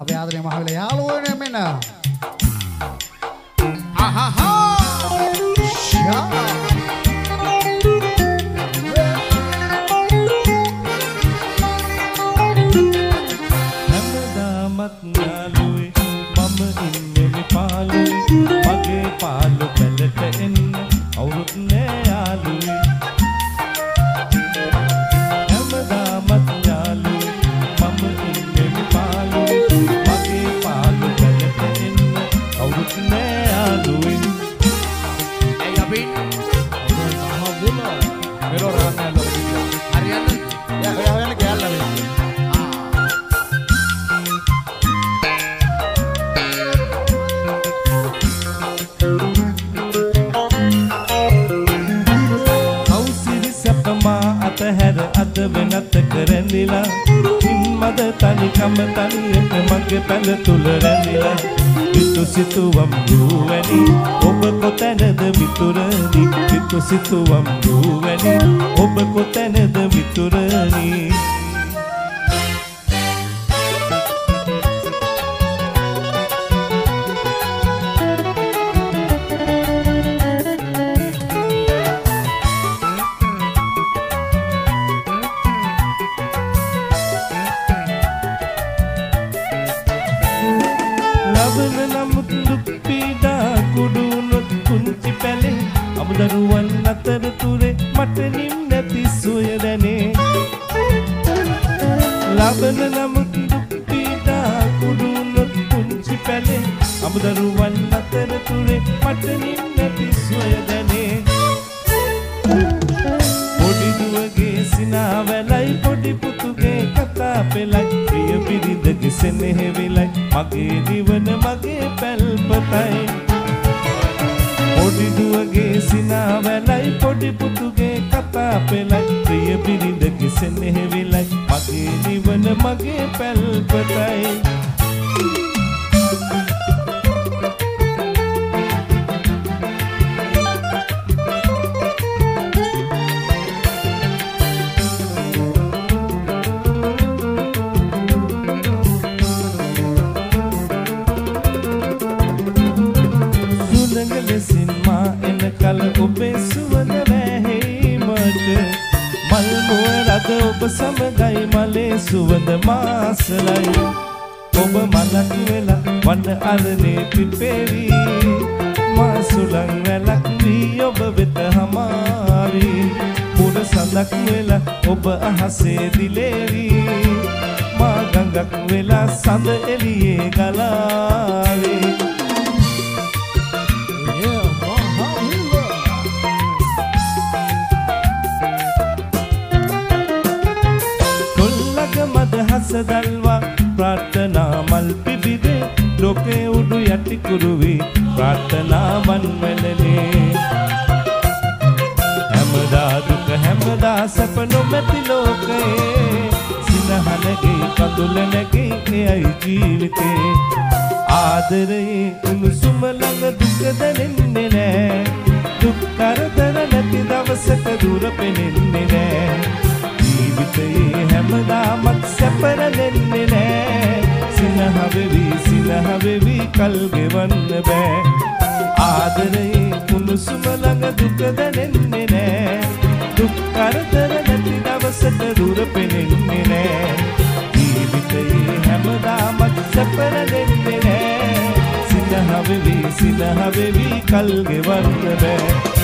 අපේ ආදරේ මහවිල යාළුවනේ මෙන්න. යාළුවේ මම ඉන්නේ පාළුවේ මගේ පාළු පැලට එන්න අවුරුත් මෙලෝ රවන්න ලොකු. හරියන්න යා ඔයා යන්නේ කෑල්ලා වෙන්න. අවසිරි සැපමා අතහැර අද වෙනත් කරැඳිලා ඉන්මද තනිකම තනියට මගේ පැල තුල රැඳිලා විතු සිතුවම් දුවැනි ඔබ කොතැනද මිතුරනි? විතු සිතුවම් දුවැනි ඔබ කොතැනද මිතුරනි? ලබන නමුත් දුක් පීඩා කුඩුනොත් කුංචි පැලේ. අමුදරුවන් අතර තුරේ මට නිම් නැති සුවය දැනේ. පොඩි දුවගේ සිනාවැලයි පොඩි පුතුගේ කතා පෙලයි ප්‍රිය බිරිඳගේ සෙනෙහෙවිලයි. මගේ නිවන මගේ පැල්පතයි. පොඩි දුවගේ සිනාවැලයි පොඩි පුතුගේ කතා පෙලයි. ප්‍රිය බිරිඳගේ සෙනෙහෙවිලයි මගේ නිවන මගේ පැල්පතයි සුළඟ සුවඳ මාසලයි. ඔබ මලක් වෙලා වන්න අරනේ පිපෙවි. මා සුළං වැලක් වී ඔබ වෙත හමාරි පුර සඳක් වෙලා ඔබ අහසේ දිලේවි. මා ගඟක් වෙලා සඳ එළියේ ගලාවේ. දල්වා ප්‍රාර්ථනා මල් පිබිදේ ලෝකේ උඩු යටි කුරුවි ප්‍රාර්ථනාවන් වැළලේ හැමදා දුක හැමදා සැප නොමැති ලෝකයේ සිනහනගේ කඳුල නැගේ එයයි ජීවිතේ. ආදරයේ උණුසුම ළඟ දුක දැනෙන්නේ නෑ. දුක් කරදර නැති දවසක දුර පෙනෙන්නේ නෑ. ජීවිතයේ හැමදාමත් සැපරලෙන්නේ නෑ. සිනහ වෙවි සිනහ වෙවි කල් ගෙවන්න බෑ. ආදරයේ උණුසුම ළඟ දුක දැනෙන්නේ නෑ. දුක් කරදර නැති දවසක දුර පෙනෙන්නේ නෑ. ජීවිතයේ හැමදාමත් සැපරලෙන්නේ නෑ. සිනහ වෙවි සිනහ වෙවි කල් ගෙවන්න බෑ.